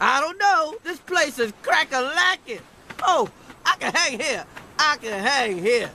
I don't know. This place is crack-a-lacking. Oh, I can hang here. I can hang here.